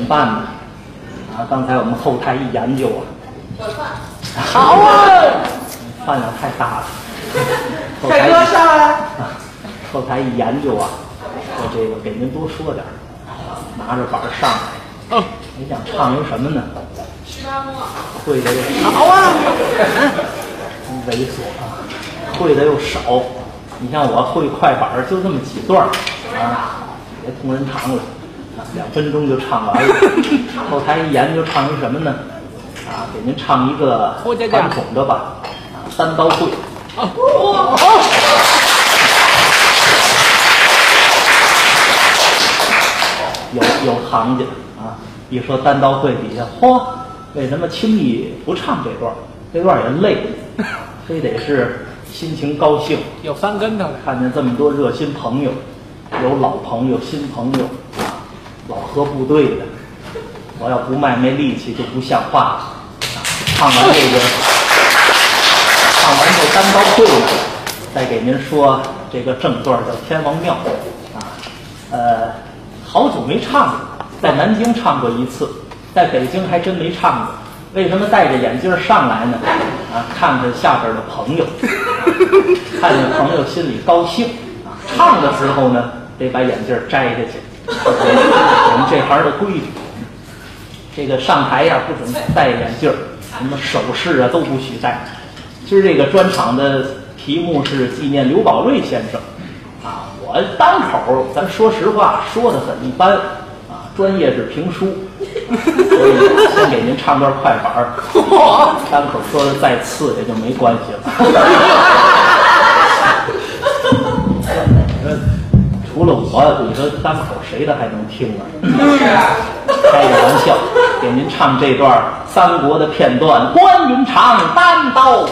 么办呢？啊，刚才我们后台一研究啊，好啊，饭量太大了。后帅台哥上来。啊，后台一研究啊，我这个给您多说点儿，啊拿着板儿上来。哦，你想唱一什么呢？会的又好啊，猥琐啊，会的又少。你像我会快板就这么几段儿啊，别同仁堂了，啊，两分钟就唱完了。后台一研究唱一什么呢？啊，给您唱一个传统的吧，啊，单刀会。哦，有有行家啊，一说单刀会底下，嚯，为什么轻易不唱这段儿？这段儿也累，非得是心情高兴，有翻跟头了。看见这么多热心朋友，有老朋友、新朋友啊，老和部队的，我要不卖卖力气就不像话了。啊唱完这个，唱完这单刀会呢，再给您说这个正段叫天王庙啊，呃，好久没唱了，在南京唱过一次，在北京还真没唱过。为什么戴着眼镜上来呢？啊，看着下边的朋友，看见朋友心里高兴啊。唱的时候呢，得把眼镜摘下去，我们这行的规矩。这个上台呀，不准戴眼镜儿，什么首饰啊都不许戴。今儿这个专场的题目是纪念刘宝瑞先生，啊，我单口咱说实话说的很一般，啊，专业是评书，所以先给您唱段快板儿，单口说的再次也就没关系了。我，你说单口谁的还能听啊？开个玩笑，给您唱这段三国的片段，关云长单刀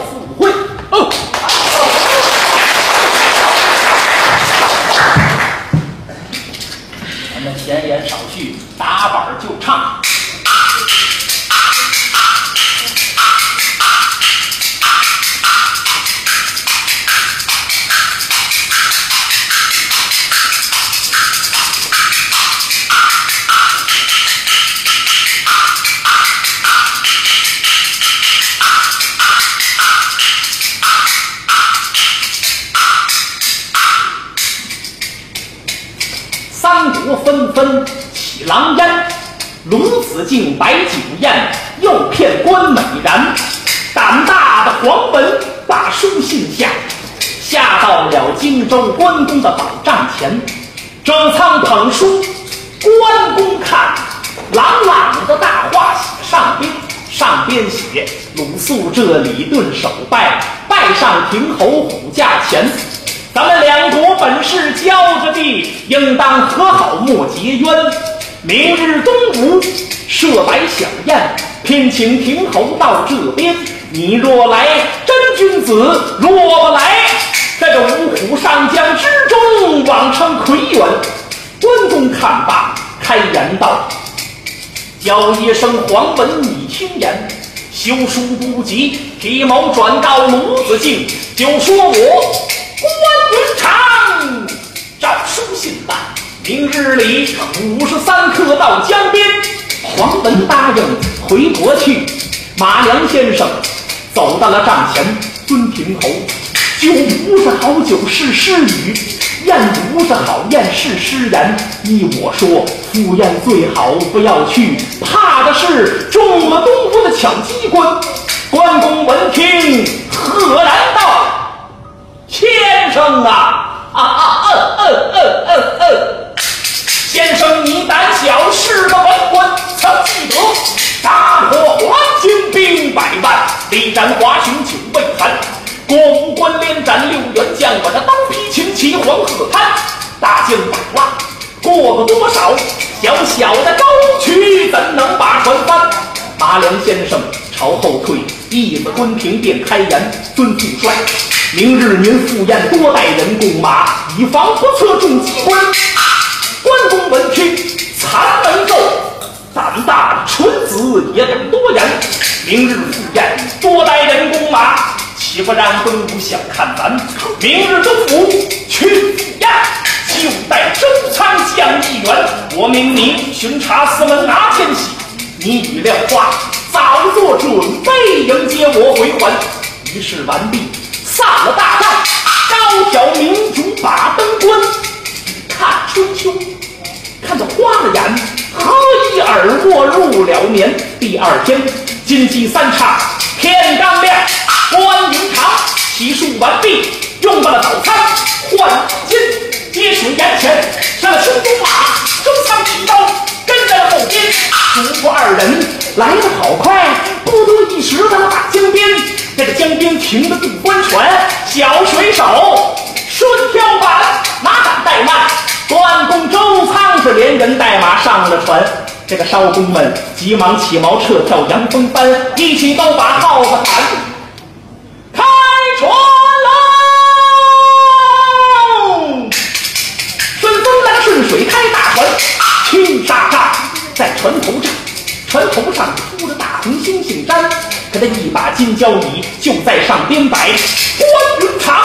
敬摆酒宴，诱骗关美然。胆大的黄文把书信下，下到了荆州关公的宝帐前。周仓捧书，关公看，朗朗的大话写上边，上边写鲁肃这里顿首拜，拜上亭侯虎驾前。咱们两国本是交着地，应当和好莫结冤。明日东吴设摆小宴，聘请亭侯到这边。你若来，真君子；若不来，在这五虎上将之中，枉称魁元。关公看罢，开言道：“叫一声黄文，你听言。休书不及，提谋转告鲁子敬，就说我关云长照书信办，明日里五十三刻到江边。黄文答应回国去。马良先生走到了帐前，蹲亭侯，酒不是好酒是诗语，宴不是好宴是诗言。依我说，赴宴最好不要去，怕的是中了东吴的抢机关。关公闻听，赫然道。先生啊，啊啊嗯嗯嗯嗯嗯，先生你胆小朝后退，一子关平便开言：“尊父帅，明日您赴宴多带人弓马，以防不测中机关。”关公闻听，残眉皱，胆大的蠢子也敢多言。明日赴宴多带人弓马，岂不让东吴想看咱？明日东吴去赴宴，就待周仓将一员。我命你巡查四门拿天喜，你与廖化早做准备迎接我回还。仪式完毕，散了大帐，高挑明烛把灯关，看春秋。看得花了眼，合衣耳卧入了眠。第二天，金鸡三唱，天刚亮，观云长洗漱完毕，用罢了早餐，换金接水眼前，上了青鬃马，周仓提刀跟在了后边。主仆二人来得好快，不多一时到了大江边。这个江边停的渡官船，小水手顺跳板，哪敢怠慢？关公、周仓是连人带马上了船，这个艄公们急忙起锚撤跳扬风帆，一起都把号子喊，开船喽！顺风来顺水开大船，青纱帐在船头上，船头上铺着大红猩猩毡，可他一把金交椅就在上边摆，关云长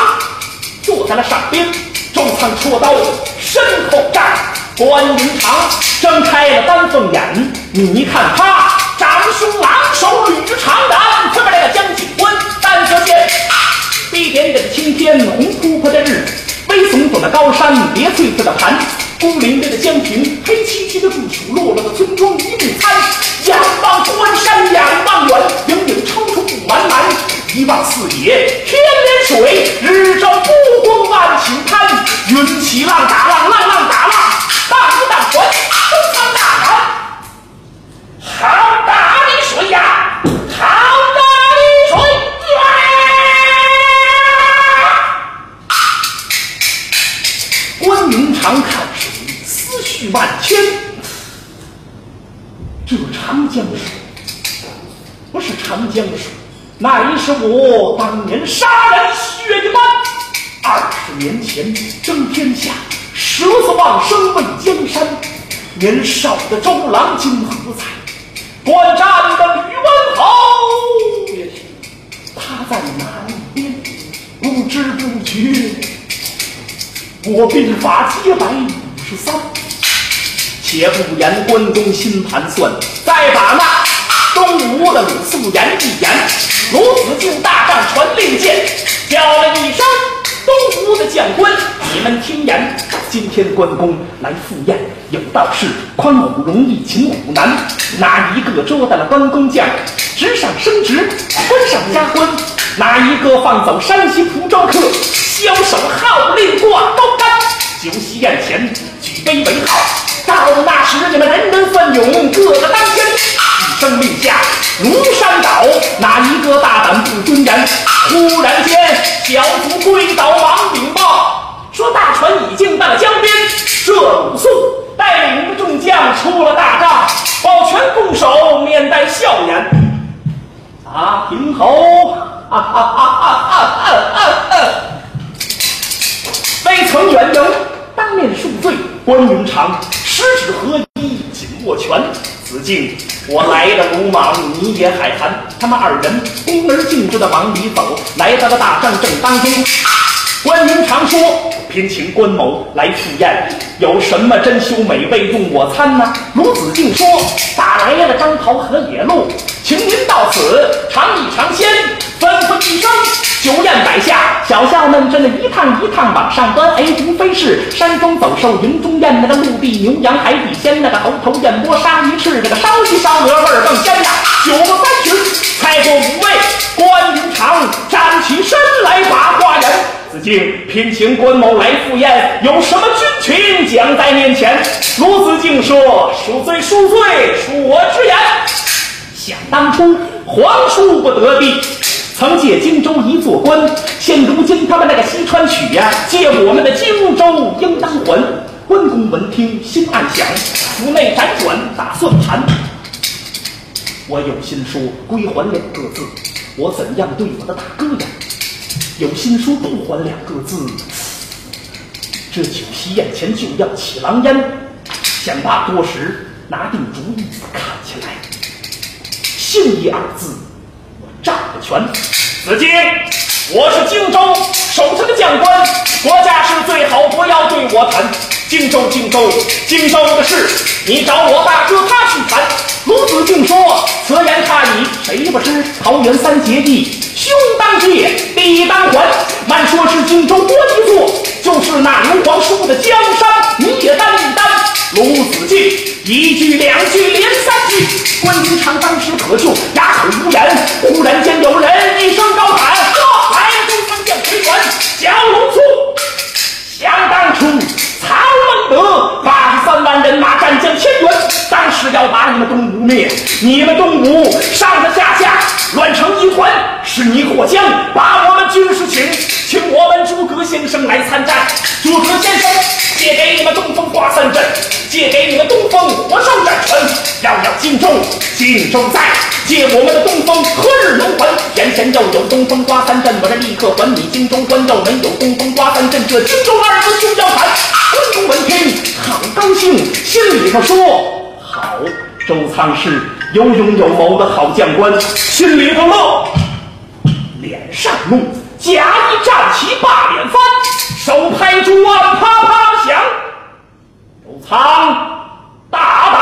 坐在了上边。周仓戳刀，身后站，关云长睁开了丹凤眼，你一看他长兄昂首，捋着长髯，这边来个将军官，但可见一点点的青天，红扑扑的日，微耸耸的高山，叠翠翠的盘，孤零零的江平，黑漆漆的住处，落落的村庄一目参。仰望关山两望远，影影抽抽不完满。一望四野天连水，日照不光万顷滩。云起浪打浪，浪浪打浪，荡不荡船？周仓大喊：“好大的水呀！好大的水！”关云长看，万千。这长江水不是长江水，乃是我当年杀人血的斑。二十年前争天下，舍死忘生为江山。年少的周郎今何在？观战的吕文侯，他在哪一边？不知不觉，我兵法皆百五十三。且不言关公心盘算，再把那东吴的鲁肃言一言。鲁子敬大帐传令箭，叫了一声东吴的将官，你们听言。今天关公来赴宴，有道是宽虎容易擒虎难，哪一个捉得了关公将，职上升职，官上加官？哪一个放走山西蒲州客，枭首号令挂高杆？酒席宴前举杯为号，到那时你们人人奋勇，个个当先。一声令下，如山倒，哪一个大胆不尊严？忽然间，小卒跪倒，忙禀报，说大船已经到了江边。这鲁肃带领着众将出了大帐，保全拱手，面带笑颜。啊，平侯，哈哈哈哈哈哈！未曾远迎，当面恕罪。关云长十指合一，紧握拳。子敬，我来的鲁莽，你也海涵。他们二人恭而敬之的往里走，来到了大帐正当中。关云长说：“偏请关某来赴宴，有什么珍馐美味用我餐呢？”鲁子敬说：“打来了张桃和野鹿，请您到此尝一尝鲜。”吩咐一声，酒宴摆下，小校们真的一趟一趟往上端。哎，无非是山中走兽，营中雁，那个陆地牛羊，海底鲜，那个猴头燕窝，鲨鱼翅，那个烧鸡烧鹅味儿更鲜呀。酒过三巡，菜过五味，关云长站起身来把话言。子敬聘请关某来赴宴，有什么军情讲在面前？鲁子敬说：“恕罪，恕罪，恕我直言。想当初皇叔不得地。”曾借荆州一座关，现如今他们那个西川曲呀，借我们的荆州应当还。关公闻听心暗想，府内辗转打算盘。我有心说归还两个字，我怎样对我的大哥呀？有心说不还两个字，这酒席宴前就要起狼烟。想罢多时，拿定主意，看起来，信义二字。掌了权，子敬，我是荆州守城的将官，国家事最好不要对我谈。荆州，荆州，荆州的事，你找我大哥他去谈。鲁子敬说：“此言差矣，谁不知桃园三结义，兄当借，弟当还。慢说是荆州多一座，就是那刘皇叔的江山，你也担一担。”鲁子敬一句两句连三句，关云长当时可就哑口无言。忽然间有人一声高喊：“来呀，中仓将回转，小鲁肃！想当初曹孟德八十三万人马战将千员，当时要把你们东吴灭，你们东吴上上下下乱成一团，是你霍江把我们军师请，荆州在，借我们的东风何日能还？眼前又有东风刮三阵，我这立刻还你荆州关。要没有东风刮三阵，这荆州二字休要谈。关公闻听很高兴，心里头说：好，周仓是有勇有谋的好将官，心里头乐。脸上怒，假一站起，把脸翻，手拍桌案，啪啪响。周仓，大胆！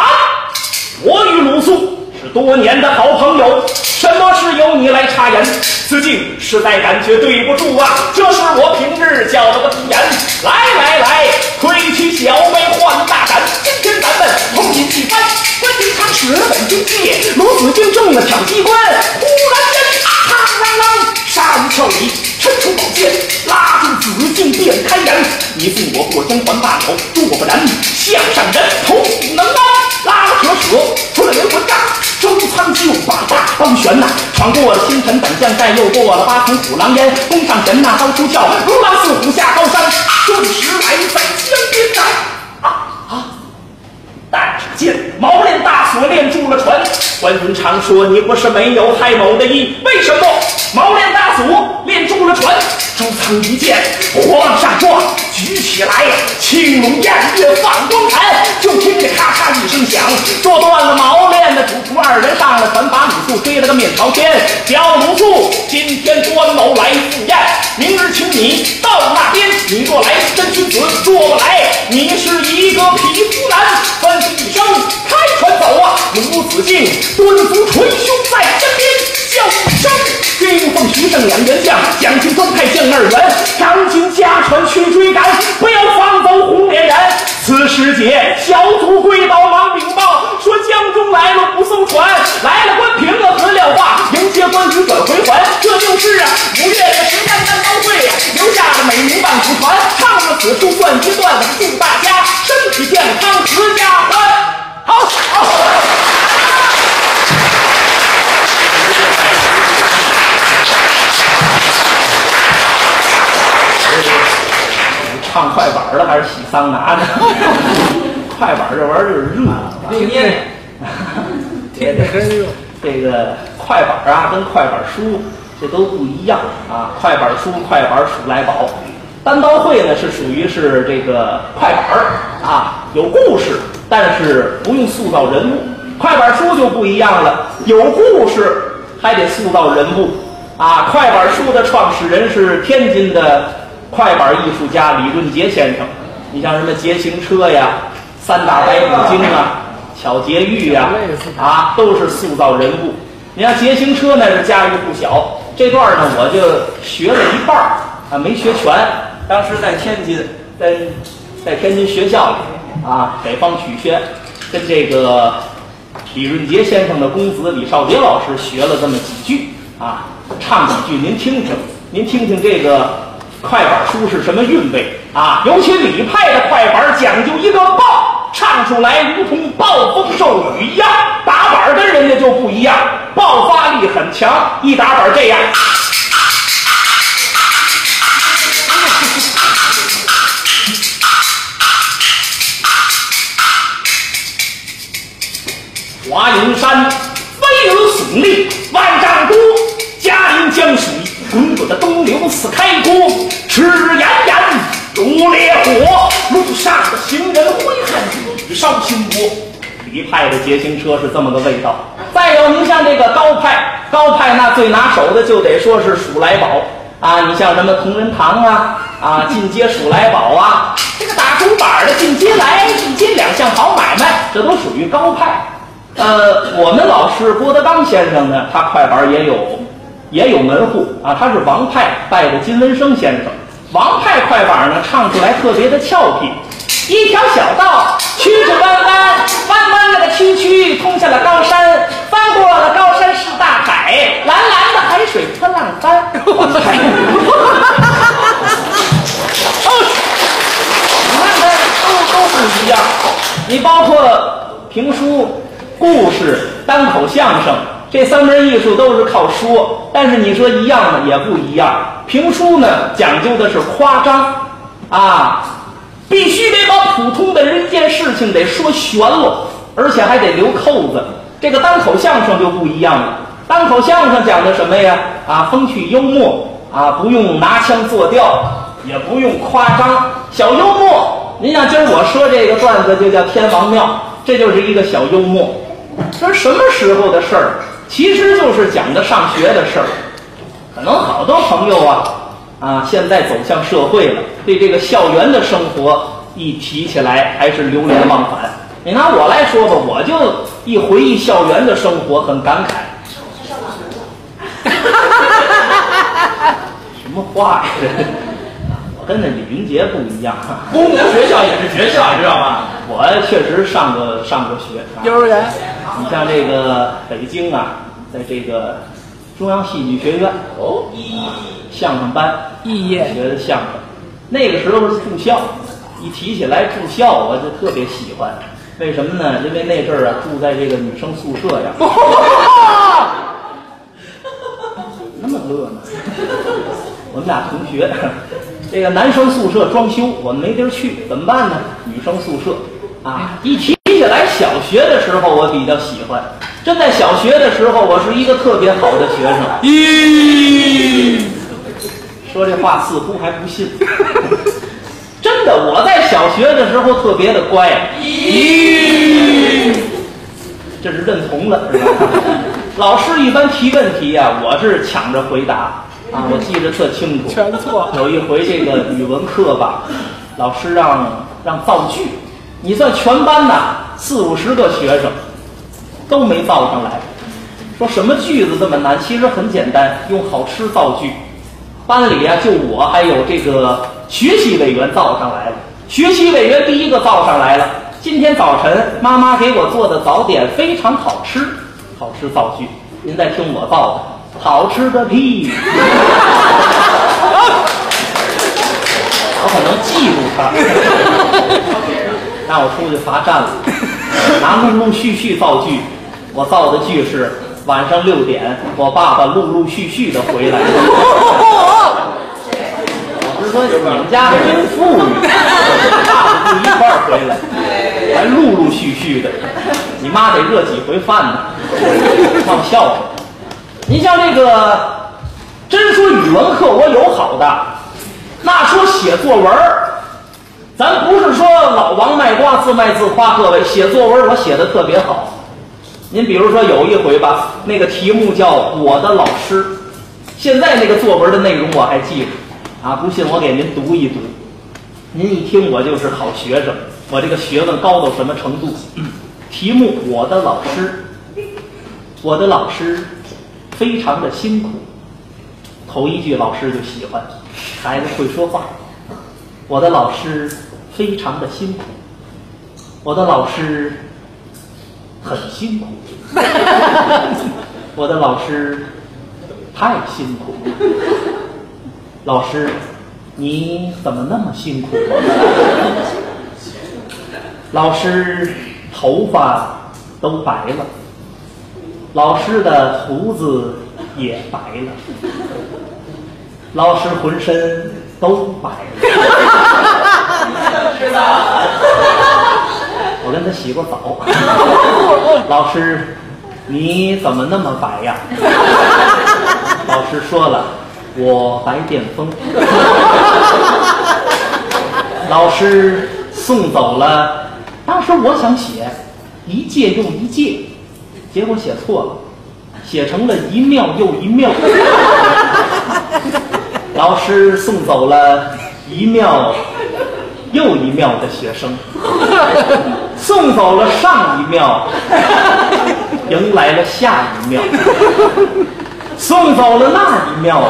我与鲁肃是多年的好朋友，什么事由你来插言？子敬实在感觉对不住啊，这是我平日教了的不严。来来来，推起小杯换大胆，今天咱们同饮一番。关云长使了本军戒，鲁子敬中了挑机关，忽然间，嘡啷啷，杀无鞘里，抻出宝剑，拉住子敬便开言：你送我过江还罢了，若不然，项上人把大刀悬呐，闯过了星辰本将寨，又过了八重虎狼烟，攻上前那刀出鞘，如狼似虎下高山，顿时来在江边站。啊啊！但只见毛练大锁链住了船。关云长说：“你不是没有害某的意，为什么？”毛练大锁链住了船。周仓一见，火往上撞，举起来，青龙偃月放光盘。就听见咔嚓一声响，做断了毛链的主仆二人上了船，把鲁肃推了个面朝天。叫鲁肃，今天端某来赴宴，明日请你到那边。你若来真君子，若不来，你是一个匹夫男。吩咐一声，开船走啊！鲁子敬蹲伏捶胸在身边，叫一声。兵奉徐盛两员将，将军官派将二员，赶紧驾船去追赶，不要放走红脸人。此时节，小卒跪倒忙禀报，这玩意儿就是热，另念，天天真热。这个快板啊，跟快板书这都不一样啊。快板书、快板数来宝，单刀会呢是属于是这个快板儿啊，有故事，但是不用塑造人物。快板书就不一样了，有故事还得塑造人物啊。快板书的创始人是天津的快板艺术家李润杰先生。你像什么捷行车呀、三打白骨精啊、巧劫狱呀，啊，都是塑造人物。你像捷行车那是家喻户晓，这段呢我就学了一半儿啊，没学全。当时在天津，在在天津学校里啊，北方曲学，跟这个李润杰先生的公子李少杰老师学了这么几句啊，唱几句您听听，您听听这个快板书是什么韵味啊？尤其李派的快板讲究一个爆，唱出来如同暴风骤雨一样。打板跟人家就不一样，爆发力很强，一打板这样。华蓥山巍峨耸立，万丈多；嘉陵江水滚滚的东流似开锅，赤炎炎如烈火。路上的行人挥汗如雨烧心窝。李派的捷行车是这么个味道。再有，您像这个高派，高派那最拿手的就得说是数来宝。啊，你像什么同仁堂啊，啊，进阶数来宝啊，这个打竹板的进阶来，进阶两项好买卖，这都属于高派。呃，我们老师郭德纲先生呢，他快板也有也有门户啊，他是王派拜的金文生先生。王派快板呢，唱出来特别的俏皮。一条小道，曲曲弯弯，弯弯了个曲曲，通向了高山，翻过了高山是大海，蓝蓝的海水波浪翻。哦，你看看，都都不一样。你包括评书、故事、单口相声这三门艺术都是靠说，但是你说一样的，也不一样。评书呢，讲究的是夸张，啊。必须得把普通的人间事情得说悬了，而且还得留扣子。这个单口相声就不一样了，单口相声讲的什么呀？啊，风趣幽默啊，不用拿腔作调，也不用夸张，小幽默。您像今儿我说这个段子就叫天王庙，这就是一个小幽默。这是什么时候的事儿？其实就是讲的上学的事儿。可能好多朋友啊。啊，现在走向社会了，对这个校园的生活一提起来，还是流连忘返。你拿我来说吧，我就一回忆校园的生活，很感慨。什么话呀？我跟那李云杰不一样，公共学校也是学校，知道吗？我确实上过上过学，幼儿园。你像这个北京啊，在这个中央戏剧学院哦。相声班，毕业学的相声，那个时候是住校，一提起来住校，我就特别喜欢。为什么呢？因为那阵儿啊，住在这个女生宿舍呀，那么乐呢。我们俩同学，这个男生宿舍装修，我们没地儿去，怎么办呢？女生宿舍啊，一提起来小学的时候，我比较喜欢。真在小学的时候，我是一个特别好的学生。咦。说这话似乎还不信，真的，我在小学的时候特别的乖。咦，这是认同了，是吧？老师一般提问题呀，我是抢着回答啊，我记得特清楚。全错。有一回这个语文课吧，老师让让造句，你算全班呐四五十个学生都没造上来，说什么句子这么难？其实很简单，用好吃造句。班里啊，就我还有这个学习委员造上来了。学习委员第一个造上来了。今天早晨妈妈给我做的早点非常好吃，好吃造句。您再听我造的，好吃个屁！我可能记住他，让我出去罚站了。拿陆陆续续造句，我造的句是晚上六点，我爸爸陆陆续续的回来。我是说你们家还真富裕，爸爸不一块儿回来，还陆陆续续的，你妈得热几回饭呢，放笑话。你像这个，真说语文课我有好的，那说写作文咱不是说老王卖瓜自卖自夸，各位写作文我写的特别好。您比如说有一回吧，那个题目叫我的老师，现在那个作文的内容我还记着。啊，不信我给您读一读，您一听我就是好学生，我这个学问高到什么程度？题目：我的老师，我的老师非常的辛苦。头一句老师就喜欢，孩子会说话。我的老师非常的辛苦，我的老师很辛苦，我的老师太辛苦了。老师，你怎么那么辛苦？老师头发都白了，老师的胡子也白了，老师浑身都白了。知道，我跟他洗过澡。老师，你怎么那么白呀？老师说了。我白癜风，老师送走了。当时我想写一届又一届，结果写错了，写成了一庙又一庙。老师送走了一庙又一庙的学生，送走了上一庙，迎来了下一庙，送走了那一庙，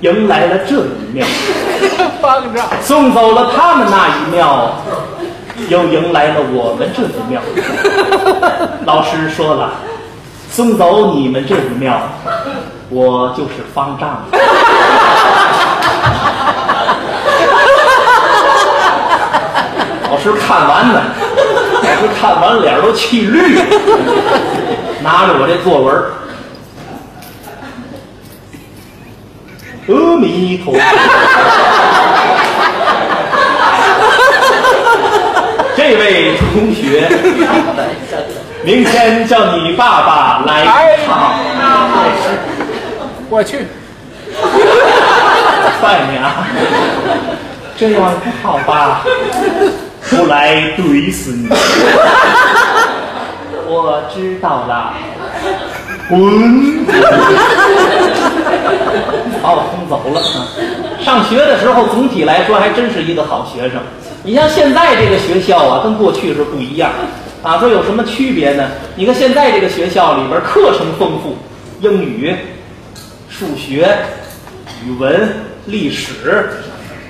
迎来了这一庙，方丈，送走了他们那一庙，又迎来了我们这一庙。老师说了，送走你们这一庙，我就是方丈。老师看完呢，老师看完脸都气绿了，拿着我这作文，阿弥陀佛。这位同学，明天叫你爸爸来一趟。我去，外面啊，这样不好吧？不来怼死你！我知道了，滚！把我轰走了。上学的时候，总体来说还真是一个好学生。你像现在这个学校啊，跟过去是不一样啊。说有什么区别呢？你看现在这个学校里边课程丰富，英语、数学、语文、历史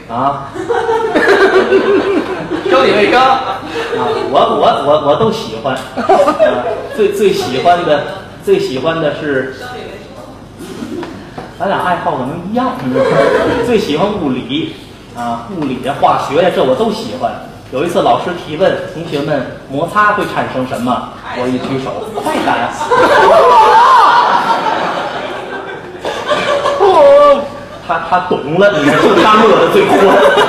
啊。生理卫生，啊，我我我我都喜欢，啊、最最喜欢的最喜欢的是，咱俩爱好可能一样，最喜欢物理啊，物理呀、化学呀，这我都喜欢。有一次老师提问同学们摩擦会产生什么，我一举手，快感。哦，他他懂了，你看就他乐的最欢。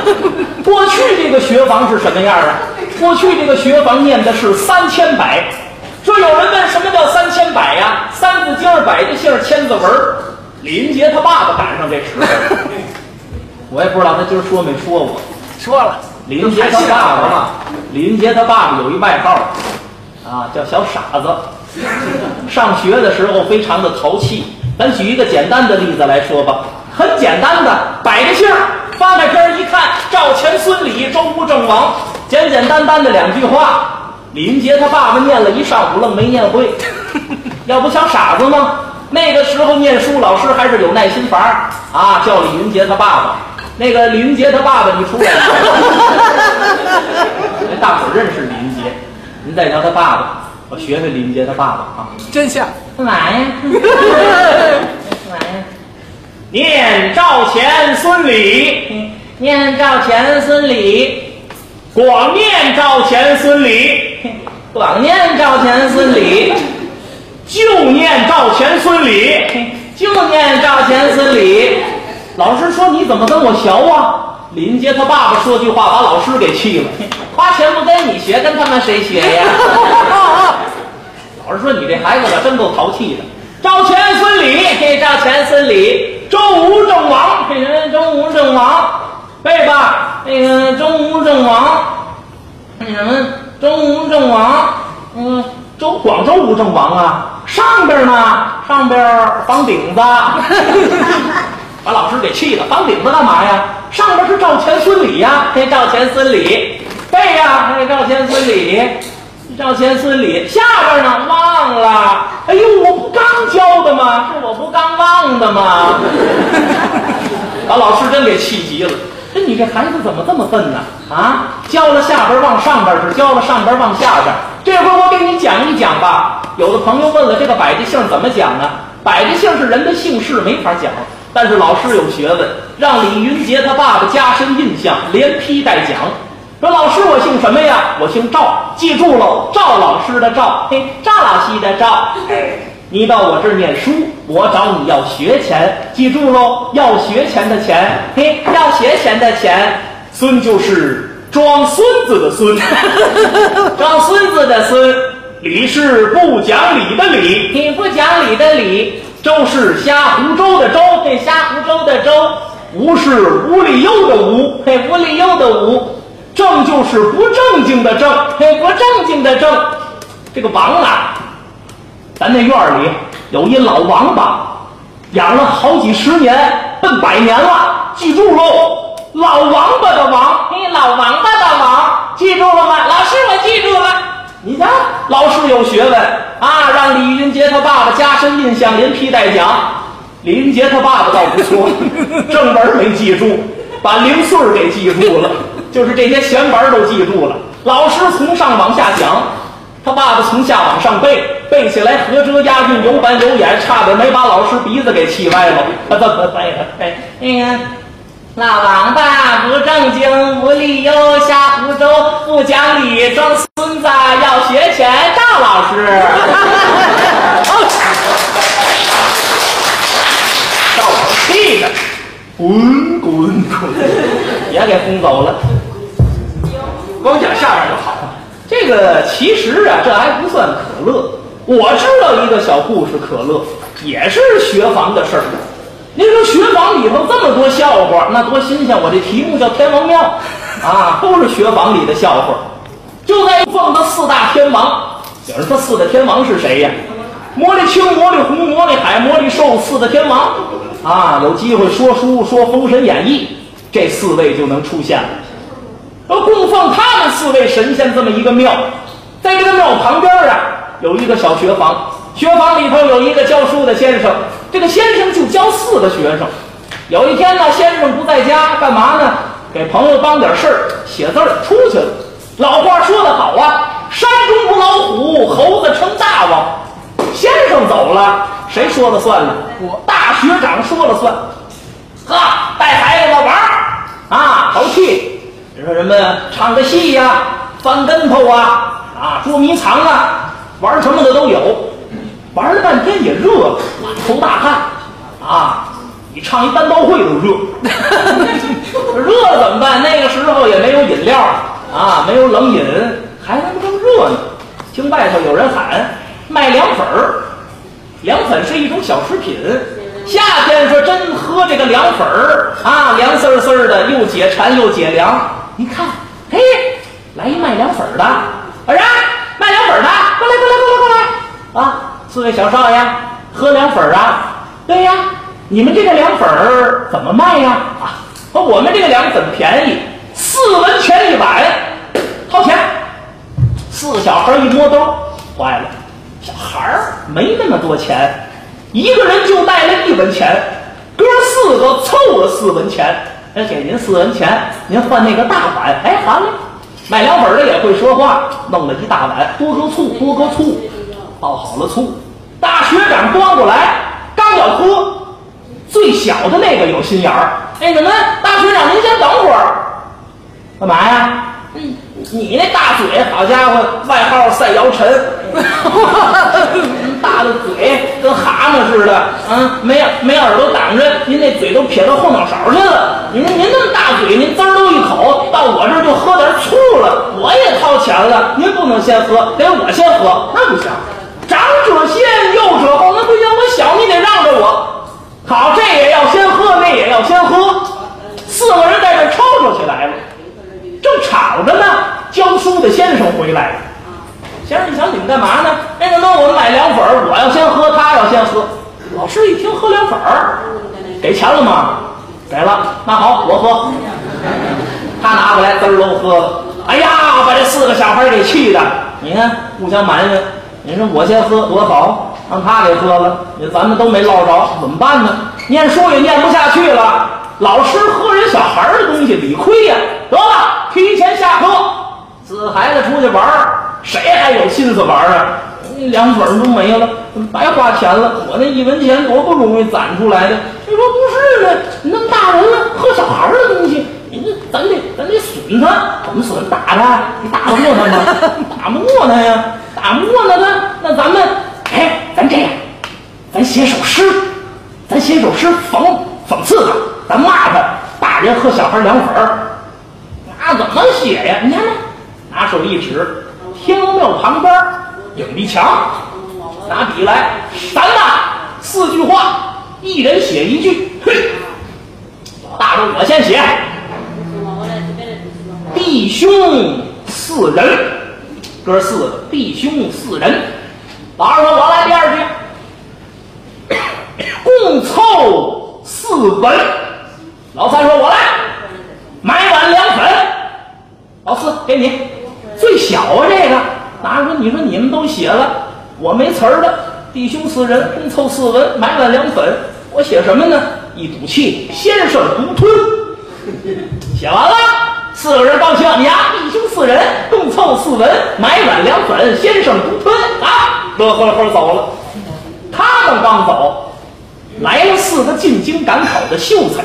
过去这个学房是什么样啊？过去这个学房念的是三千百。说有人问什么叫三千百呀？三字经儿百家姓儿千字文儿。李云杰他爸爸赶上这时候，我也不知道他今儿说没说过。说了，李云杰他爸爸嘛，李云杰他爸爸有一外号，啊，叫小傻子。上学的时候非常的淘气。咱举一个简单的例子来说吧，很简单的摆个姓儿，翻开篇儿一看，赵钱孙李周吴郑王，简简单单的两句话。李云杰他爸爸念了一上午愣没念会，要不像傻子吗？那个时候念书，老师还是有耐心法儿啊，叫李云杰他爸爸。那个李云杰他爸爸，你出来，大伙儿认识李云杰，您再叫他爸爸，我学学李云杰他爸爸啊。真像，干嘛呀？干嘛呀？念赵钱孙李，念赵钱孙李，广念赵钱孙李，广念赵钱孙李，就念赵钱孙李，就念赵钱孙李。老师说你怎么跟我学啊？李云杰他爸爸说句话把老师给气了，花钱不跟你学，跟他们谁学呀？老师说你这孩子可真够淘气的。赵钱孙李，嘿，赵钱孙李，周吴郑王，嘿，周吴郑王，背吧。那个周吴郑王，那什么，周吴郑王，嗯，周广州吴郑王啊，上边呢，上边房顶子，把老师给气了。房顶子干嘛呀？上边是赵钱孙李呀，嘿，赵钱孙李，背呀，嘿，赵钱孙李。赵钱孙李，下边呢忘了。哎呦，我不刚教的吗？是我不刚忘的吗？把老师真给气急了。这你这孩子怎么这么笨呢？啊，教了下边往上边是教了上边往下边。这回我给你讲一讲吧。有的朋友问了，这个百家姓怎么讲呢？百家姓是人的姓氏，没法讲。但是老师有学问，让李云杰他爸爸加深印象，连批带讲。说老师，我姓什么呀？我姓赵，记住喽，赵老师的赵，嘿，赵老西的赵。你到我这儿念书，我找你要学钱，记住喽，要学钱的钱，嘿，要学钱的钱。孙就是装孙子的孙，装孙子的孙。李是不讲理的李，你，不讲理的李。周是瞎胡诌的周，嘿，瞎胡诌的周。吴是无理由的吴，嘿，无理由的吴。正就是不正经的正，嘿，不正经的正。这个王啊，咱那院里有一老王八，养了好几十年，奔百年了，记住喽，老王八的王，嘿，老王八的王，记住了吗？老师，我记住了。你看老师有学问啊，让李云杰他爸爸加深印象，连批带讲。李云杰他爸爸倒不错，正文没记住，把零碎儿给记住了，就是这些闲文儿都记住了。老师从上往下讲，他爸爸从下往上背，背起来合辙押韵，有板有眼，差点没把老师鼻子给气歪了。他怎么背的？哎，哎呀，老王八不正经，无理由瞎胡诌，不讲理装孙子，要学全赵老师。赵老师气的，滚滚滚，也给轰走了。个其实啊，这还不算可乐。我知道一个小故事，可乐也是学房的事儿。您说学房里头这么多笑话，那多新鲜！我这题目叫天王庙，啊，都是学房里的笑话。就在放的四大天王，有人说四大天王是谁呀？魔力青、魔力红、魔力海、魔力寿四大天王啊！有机会说书说《封神演义》，这四位就能出现了。都供奉他们四位神仙这么一个庙，在这个庙旁边啊，有一个小学房，学房里头有一个教书的先生，这个先生就教四个学生。有一天呢，先生不在家，干嘛呢？给朋友帮点事儿，写字儿出去了。老话说得好啊，山中无老虎，猴子称大王。先生走了，谁说了算呢？我大学长说了算。呵，带孩子们玩儿啊，淘气。比如说人们唱个戏呀、翻跟头啊、啊捉迷藏啊，玩什么的都有。玩了半天也热，满头大汗啊！你唱一单刀会都热，热了怎么办？那个时候也没有饮料啊，没有冷饮，还他妈正热呢。听外头有人喊卖凉粉儿，凉粉是一种小食品。夏天说真喝这个凉粉儿啊，凉丝丝的，又解馋又解凉。你看，嘿，来一卖凉粉儿的，老人卖凉粉儿的，过来过来过来过来啊！四位小少爷喝凉粉儿啊？对呀，你们这个凉粉儿怎么卖呀？啊，我们这个凉粉便宜，四文钱一碗，掏钱。四小孩一摸兜，坏了，小孩儿没那么多钱，一个人就带了一文钱，哥四个凑了四文钱，哎，给您四文钱，您换那个大碗，哎，好嘞。卖凉粉的也会说话，弄了一大碗，多搁醋，多搁醋，倒好了醋，大学长端过来，刚要喝，最小的那个有心眼儿，那什么，大学长您先等会儿，干嘛呀？嗯，你那大嘴，好家伙，外号赛姚晨，哈哈哈大的嘴跟蛤蟆似的，啊，没没耳朵挡着，您那嘴都撇到后脑勺去了。您您那么大嘴，您滋儿都一口，到我这儿就喝点醋了。我也掏钱了，您不能先喝，得我先喝，那不行。长者先，幼者后，那不行，我小，你得让着我。好，这也要先喝，那也要先喝，四个人在这吵吵起来了。正吵着呢，教书的先生回来了。先生，你想你们干嘛呢？那，那我们买凉粉儿，我要先喝，他要先喝。老师一听喝凉粉儿，给钱了吗？给了。那好，我喝。他拿过来，滋儿都喝了。哎呀，把这四个小孩给气的。你看，互相埋怨。你说我先喝多好，让他给喝了，咱们都没落着，怎么办呢？念书也念不下去了。老师喝人小孩的东西，理亏呀！得了，提前下课，四孩子出去玩儿，谁还有心思玩啊？凉粉都没了，白花钱了。我那一文钱多不容易攒出来的。你说不是呢？你那么大人了，喝小孩的东西，你这咱得咱得损他，怎么损？打他？你打不过他吗？打不过他呀，打不过他，那那咱们，哎，咱这样，咱写首诗，咱写首诗讽讽刺他。咱骂他，大人喝小孩凉粉儿，那怎么写呀？你看，拿手一指，天王庙旁边影壁墙，拿笔来，咱们四句话，一人写一句。嘿，大人我先写，弟兄四人，哥四个，弟兄四人。老二说，我来第二句，共凑四文。我没词儿了。弟兄四人，共凑四文，买碗凉粉。我写什么呢？一赌气，先生独吞。写完了，四个人高兴呀！弟兄四人，共凑四文，买碗凉粉，先生独吞啊！乐呵呵走了。他们刚走，来了四个进京赶考的秀才。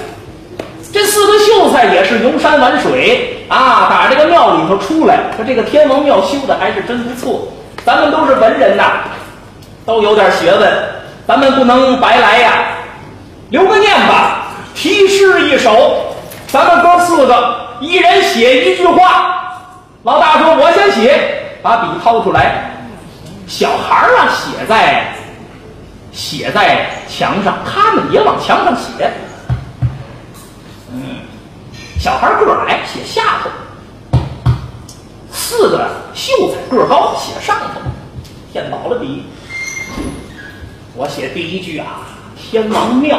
这四个秀才也是游山玩水啊，打这个庙里头出来。说这个天王庙修的还是真不错。咱们都是文人呐，都有点学问，咱们不能白来呀。留个念吧，题诗一首，咱们哥四个一人写一句话。老大说：“我先写。”把笔掏出来，小孩儿啊，写在写在墙上，他们也往墙上写。嗯小孩个矮，写下头；四个秀才个高，写上头。填饱了笔，我写第一句啊，天王庙，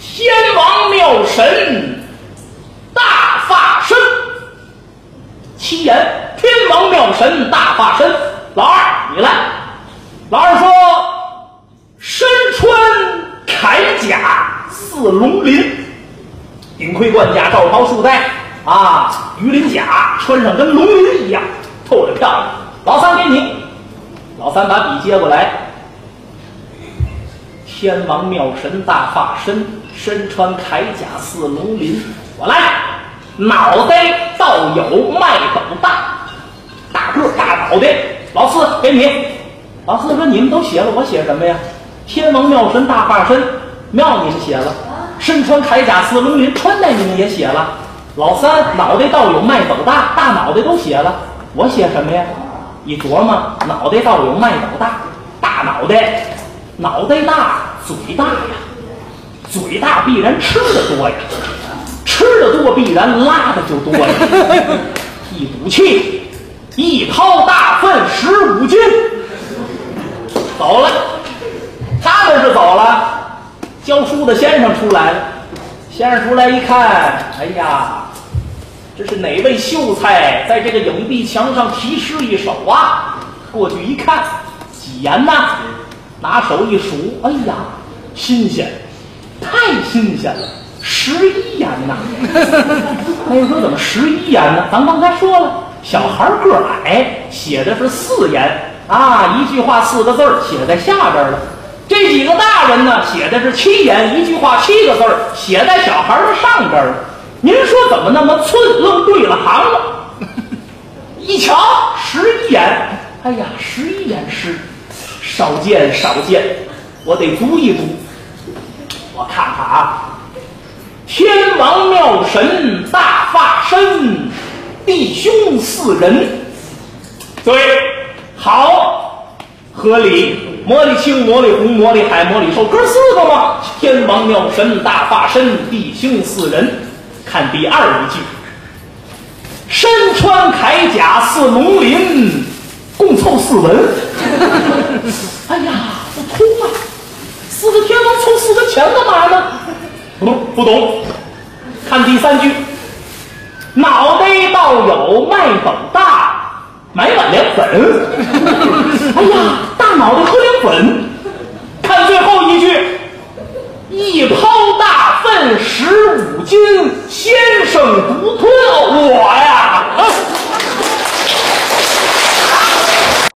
天王庙神，大法身。七言，天王庙神大法身。老二，你来。老二说，身穿铠甲似龙鳞。顶盔贯甲，罩袍束带，啊，鱼鳞甲穿上跟龙鳞一样，透着漂亮。老三给你，老三把笔接过来。天王妙神大化身，身穿铠甲似龙鳞。我来，脑袋倒有麦斗大，大个大脑袋。老四给你，老四说你们都写了，我写什么呀？天王妙神大化身，妙你们写了。身穿铠甲似龙鳞，穿戴你们也写了。老三脑袋倒有麦斗大，大脑袋都写了。我写什么呀？一琢磨，脑袋倒有麦斗大，大脑袋，脑袋大，嘴大呀，嘴大必然吃的多呀，吃的多必然拉的就多呀。一赌气，一掏大粪十五斤，走了。他们是走了。教书的先生出来了，先生出来一看，哎呀，这是哪位秀才在这个影壁墙上题诗一首啊？过去一看，几言呐？拿手一数，哎呀，新鲜，太新鲜了，十一言呐！那又说怎么十一言呢？咱刚才说了，小孩个矮，写的是四言啊，一句话四个字儿，写在下边了。这几个大人呢，写的是七言，一句话七个字儿，写在小孩的上边了。您说怎么那么寸，愣对了行了？一瞧十一言，哎呀，十一言诗，少见少见，我得读一读。我看看啊，天王庙神大发身，弟兄四人，对，好，合理。魔力青，魔力红，魔力海，魔力兽，哥四个吗？天王庙神大发身，弟兄四人。看第二一句，身穿铠甲似龙鳞，共凑四文。哎呀不通啊四个天王冲四个钱干嘛呢？不懂不懂。看第三句。脑袋倒有卖粉大买碗凉粉 哎呀大脑袋喝凉粉看最后一句一泡大粪十五斤先生独吞。我呀。